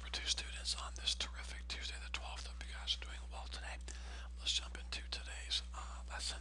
For two students on this terrific Tuesday the 12th. Hope you guys are doing well today. Let's jump into today's uh, lesson.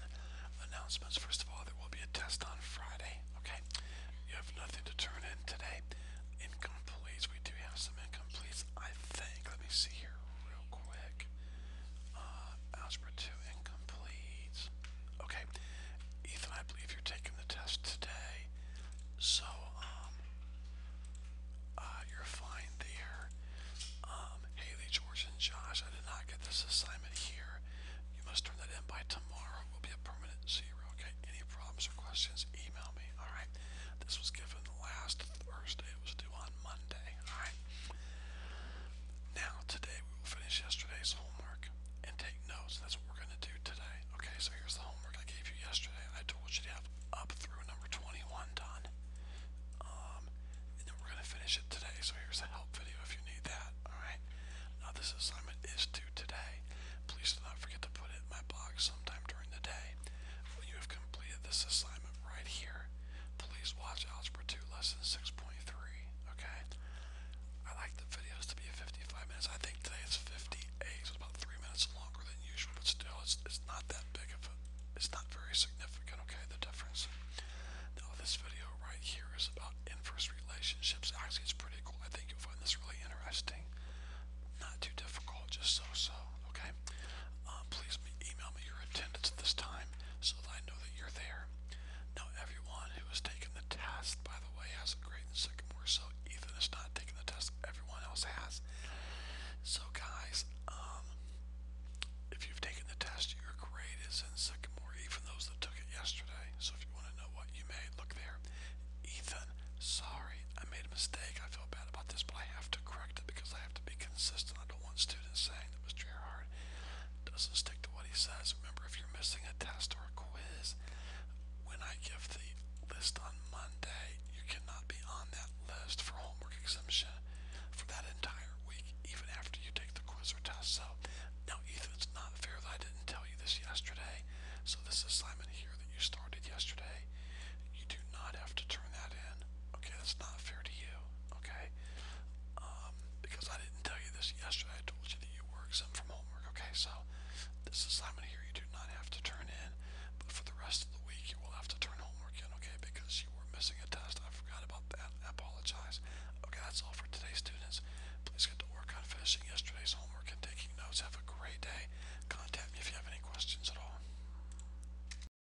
mistake. I feel bad about this, but I have to correct it because I have to be consistent. I don't want students saying that Mr.